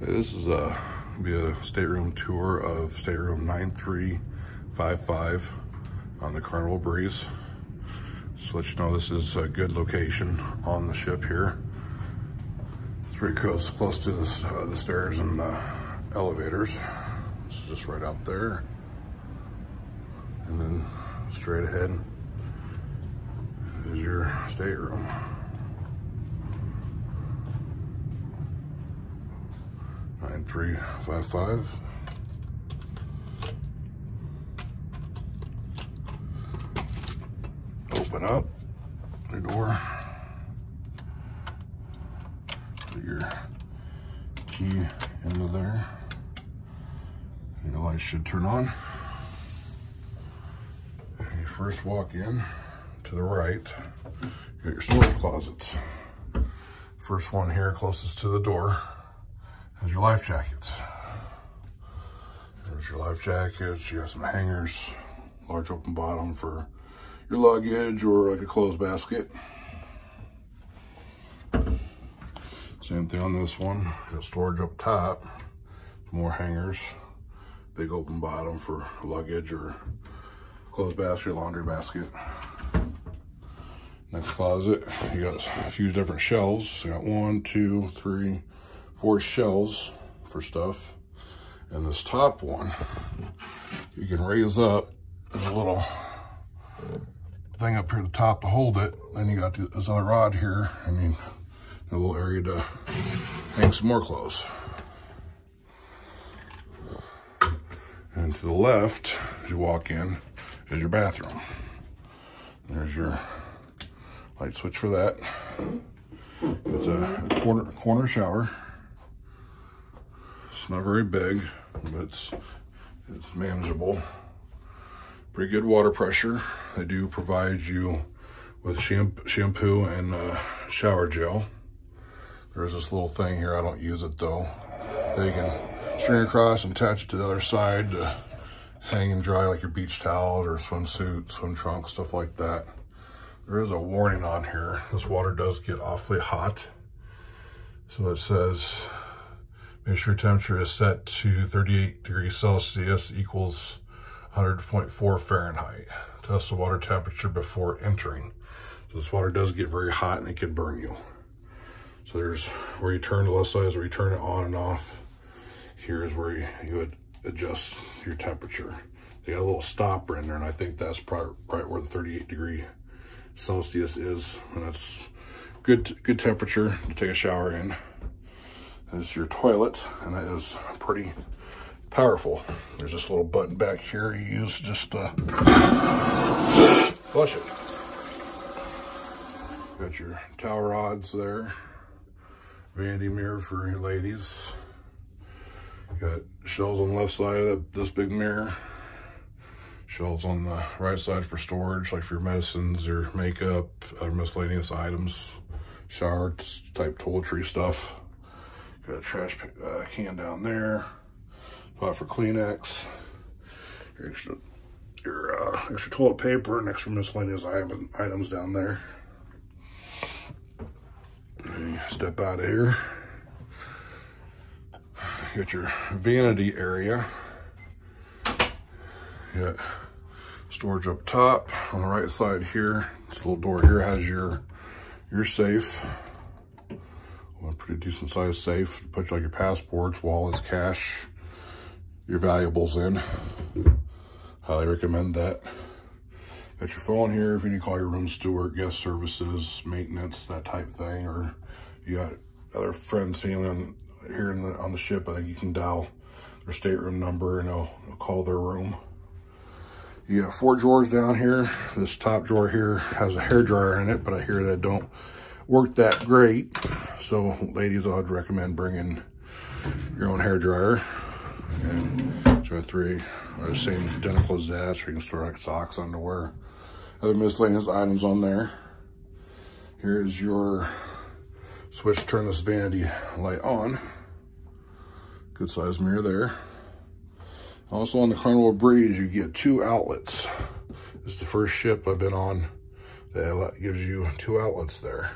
This is a be a stateroom tour of stateroom 9355 on the Carnival Breeze. Just let you know this is a good location on the ship here. It's very close, close to the, uh, the stairs and uh, elevators. It's just right out there. And then straight ahead is your stateroom. Nine three five five. Open up the door. Put your key into there. Your lights should turn on. You first walk in to the right, you got your storage closets. First one here closest to the door has your life jackets. There's your life jackets. You got some hangers, large open bottom for your luggage or like a clothes basket. Same thing on this one. Got storage up top, more hangers, big open bottom for luggage or clothes basket, laundry basket. Next closet, you got a few different shelves. You got one, two, three, four shelves for stuff. And this top one, you can raise up. There's a little thing up here at the top to hold it. Then you got this other rod here. I mean, a little area to hang some more clothes. And to the left, as you walk in, is your bathroom. There's your light switch for that. It's a corner, corner shower. Not very big, but it's, it's manageable. Pretty good water pressure. They do provide you with shampoo and uh, shower gel. There's this little thing here. I don't use it though. They can string across and attach it to the other side to hang and dry like your beach towel or swimsuit, swim trunk, stuff like that. There is a warning on here. This water does get awfully hot. So it says Make sure temperature is set to 38 degrees Celsius equals 100.4 Fahrenheit. Test the water temperature before entering. So this water does get very hot and it could burn you. So there's where you turn the left side is where you turn it on and off. Here is where you, you would adjust your temperature. They got a little stopper in there and I think that's probably right where the 38 degree Celsius is. And that's good, good temperature to take a shower in is your toilet, and that is pretty powerful. There's this little button back here you use just to flush it. Got your towel rods there. Vanity mirror for ladies. Got shelves on the left side of this big mirror. Shelves on the right side for storage, like for your medicines, your makeup, other miscellaneous items, shower type toiletry stuff. Got a trash uh, can down there. Spot for Kleenex. Your extra, your uh, extra toilet paper and extra miscellaneous item, items down there. step out of here. You got your vanity area. You got storage up top. On the right side here, this little door here has your your safe a pretty decent sized safe. Put like your passports, wallets, cash, your valuables in. Highly recommend that. Got your phone here if you need to call your room steward, guest services, maintenance, that type of thing, or you got other friends family on, here the, on the ship, I think you can dial their stateroom number and they'll, they'll call their room. You got four drawers down here. This top drawer here has a hair dryer in it, but I hear that don't work that great. So ladies, I'd recommend bringing your own hair dryer. And so three are the same identical as that. So you can store like socks, underwear, other miscellaneous items on there. Here is your switch to turn this vanity light on. Good size mirror there. Also on the Carnival Breeze, you get two outlets. This is the first ship I've been on that gives you two outlets there.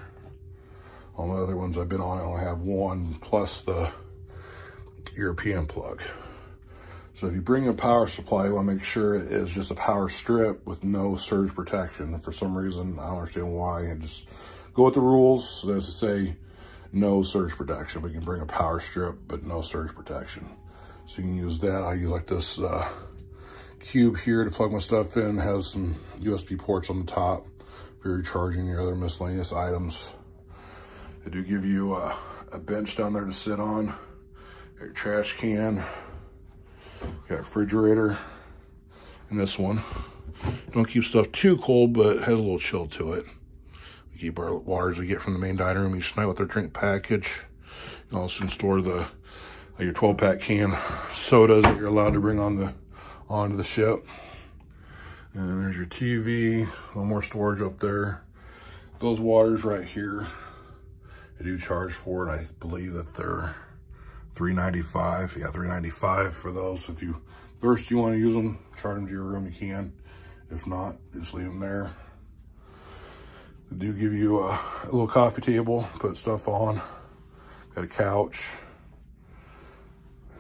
All the other ones I've been on, I only have one, plus the European plug. So if you bring a power supply, you want to make sure it is just a power strip with no surge protection. For some reason, I don't understand why. And just go with the rules. As I say, no surge protection. We can bring a power strip, but no surge protection. So you can use that. I use like this uh, cube here to plug my stuff in. It has some USB ports on the top for your charging your other miscellaneous items. They do give you a, a bench down there to sit on, your trash can, got a refrigerator in this one. Don't keep stuff too cold, but has a little chill to it. We keep our waters we get from the main dining room each night with our drink package. You also can store the like your 12 pack can sodas that you're allowed to bring on the onto the ship. And there's your TV, a little more storage up there. Those waters right here, I do charge for, it. I believe that they're 395 Yeah, 395 for those. If you first you want to use them, charge them to your room, you can. If not, just leave them there. They do give you a, a little coffee table, put stuff on. Got a couch.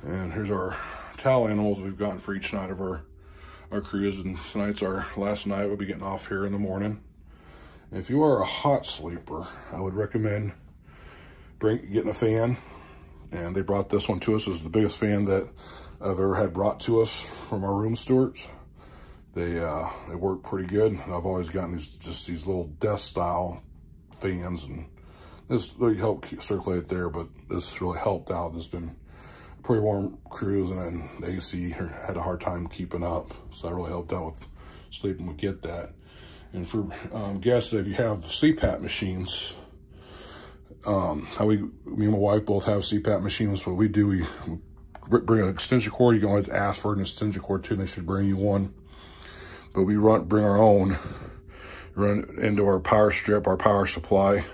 And here's our towel animals we've gotten for each night of our, our cruise. And tonight's our last night. We'll be getting off here in the morning. If you are a hot sleeper, I would recommend bring getting a fan. And they brought this one to us. This is the biggest fan that I've ever had brought to us from our room stewards. They uh, they work pretty good. I've always gotten these just these little desk style fans, and this really helped circulate there. But this really helped out. There's been pretty warm cruise, and the AC had a hard time keeping up. So that really helped out with sleeping. We get that. And for um, guests, if you have CPAP machines, um, how we, me and my wife both have CPAP machines. What we do, we bring an extension cord. You can always ask for an extension cord too. and They should bring you one. But we run, bring our own, run into our power strip, our power supply,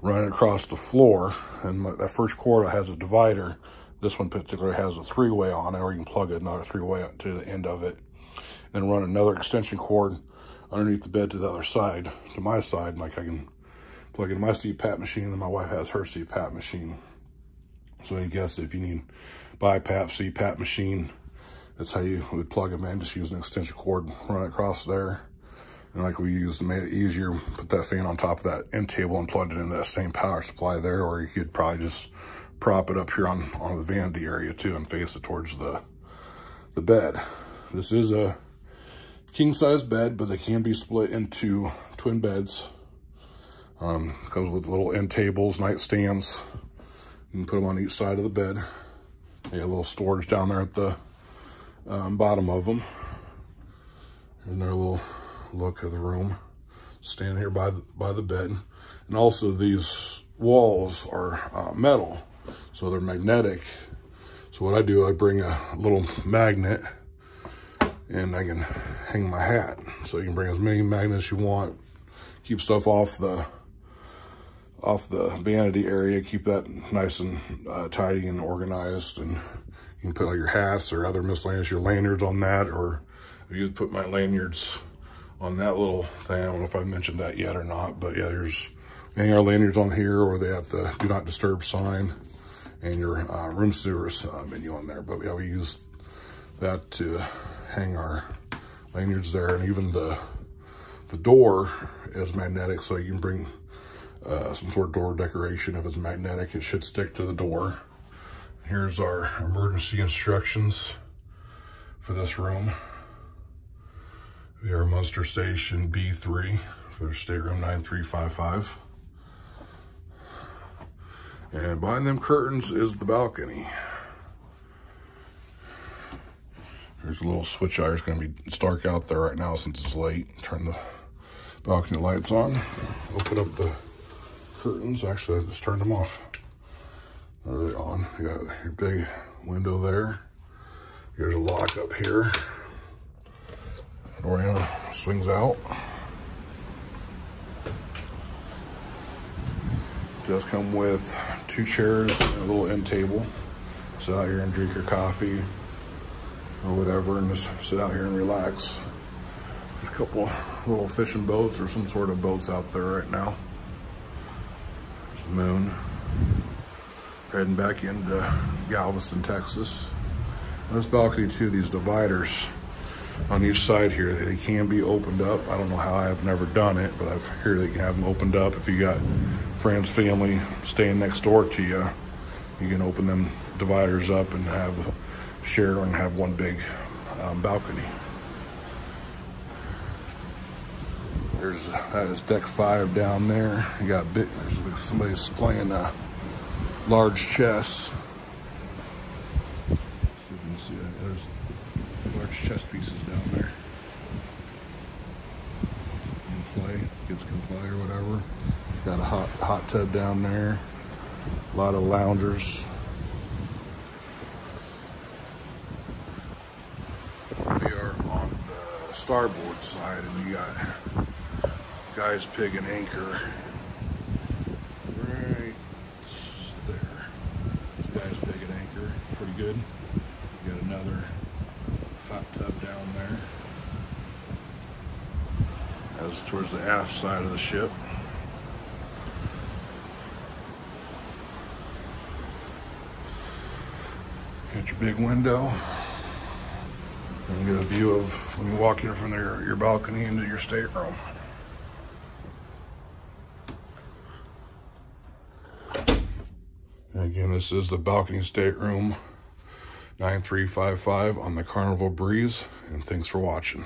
run it across the floor. And that first cord has a divider. This one particularly has a three-way on it, or you can plug another three-way to the end of it. Then run another extension cord underneath the bed to the other side, to my side, like I can plug in my CPAP machine, and my wife has her CPAP machine. So I guess if you need BiPAP, CPAP machine, that's how you would plug them in. Just use an extension cord, run it across there. And like we used to make it easier, put that fan on top of that end table and plug it into that same power supply there, or you could probably just prop it up here on, on the vanity area too and face it towards the, the bed. This is a king size bed, but they can be split into twin beds. Um, comes with little end tables, nightstands. You can put them on each side of the bed. They got a little storage down there at the um, bottom of them. And their little look of the room. Stand here by the, by the bed. And also these walls are uh, metal. So they're magnetic. So what I do, I bring a little magnet and I can hang my hat. So you can bring as many magnets you want. Keep stuff off the off the vanity area. Keep that nice and uh, tidy and organized. And you can put like your hats or other miscellaneous, your lanyards on that. Or if you put my lanyards on that little thing. I don't know if I mentioned that yet or not. But yeah, there's hang our lanyards on here or they have the do not disturb sign and your uh, room service uh, menu on there. But yeah, we use that to hang our lanyards there. And even the, the door is magnetic, so you can bring uh, some sort of door decoration. If it's magnetic, it should stick to the door. Here's our emergency instructions for this room. We are Muster Station B3 for stateroom 9355. And behind them curtains is the balcony. There's a little switch out. It's going to be, it's dark out there right now since it's late. Turn the balcony lights on. Open up the curtains. Actually, I just turned them off. They on. You got your big window there. Here's a lock up here. Door swings out. does come with two chairs and a little end table. Sit out here and drink your coffee or whatever and just sit out here and relax. There's a couple little fishing boats or some sort of boats out there right now. Moon. Heading back into Galveston, Texas. This balcony too, these dividers on each side here, they can be opened up. I don't know how I've never done it, but I've heard they can have them opened up. If you got friends, family staying next door to you, you can open them dividers up and have share and have one big um, balcony. There's that is deck five down there. You got big. There's somebody's playing a large chess. See you can see that. There's large chess pieces down there. You can play. Kids can play or whatever. Got a hot hot tub down there. A lot of loungers. We are on the starboard side, and you got Guy's Pig and Anchor right there. This Guy's Pig and Anchor, pretty good. We got another hot tub down there. That's towards the aft side of the ship. Got your big window. You get a view of when you walk in from there, your balcony into your stateroom. Again, this is the balcony stateroom 9355 on the Carnival Breeze. And thanks for watching.